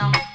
안녕.